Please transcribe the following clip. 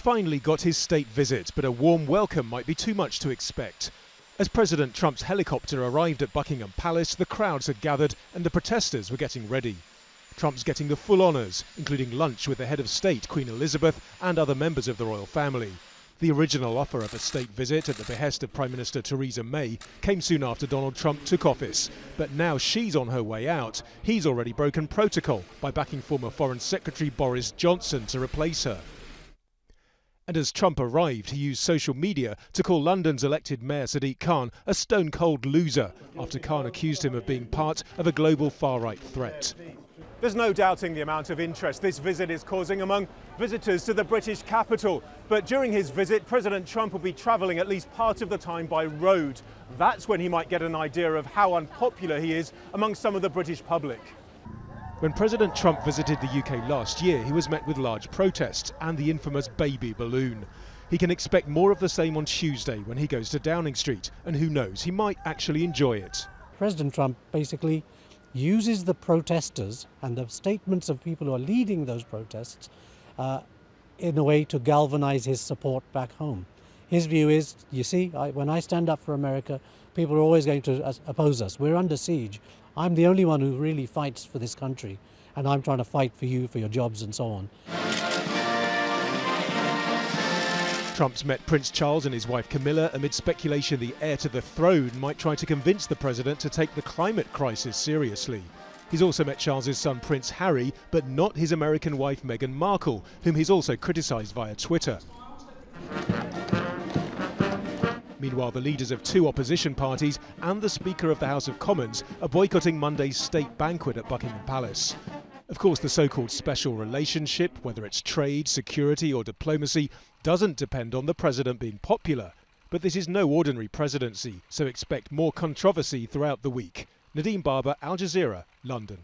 Finally got his state visit, but a warm welcome might be too much to expect. As President Trump's helicopter arrived at Buckingham Palace, the crowds had gathered and the protesters were getting ready. Trump's getting the full honours, including lunch with the head of state, Queen Elizabeth, and other members of the royal family. The original offer of a state visit at the behest of Prime Minister Theresa May came soon after Donald Trump took office. But now she's on her way out. He's already broken protocol by backing former Foreign Secretary Boris Johnson to replace her. And as Trump arrived, he used social media to call London's elected mayor Sadiq Khan a stone cold loser after Khan accused him of being part of a global far right threat. There's no doubting the amount of interest this visit is causing among visitors to the British capital. But during his visit, President Trump will be travelling at least part of the time by road. That's when he might get an idea of how unpopular he is among some of the British public. When President Trump visited the UK last year, he was met with large protests and the infamous baby balloon. He can expect more of the same on Tuesday when he goes to Downing Street, and who knows, he might actually enjoy it. President Trump basically uses the protesters and the statements of people who are leading those protests uh, in a way to galvanize his support back home. His view is, you see, I, when I stand up for America, people are always going to oppose us. We're under siege. I'm the only one who really fights for this country, and I'm trying to fight for you, for your jobs, and so on. Trump's met Prince Charles and his wife Camilla amid speculation the heir to the throne might try to convince the president to take the climate crisis seriously. He's also met Charles's son Prince Harry, but not his American wife Meghan Markle, whom he's also criticised via Twitter. Meanwhile, the leaders of two opposition parties and the Speaker of the House of Commons are boycotting Monday's state banquet at Buckingham Palace. Of course, the so called special relationship, whether it's trade, security, or diplomacy, doesn't depend on the president being popular. But this is no ordinary presidency, so expect more controversy throughout the week. Nadim Baba, Al Jazeera, London.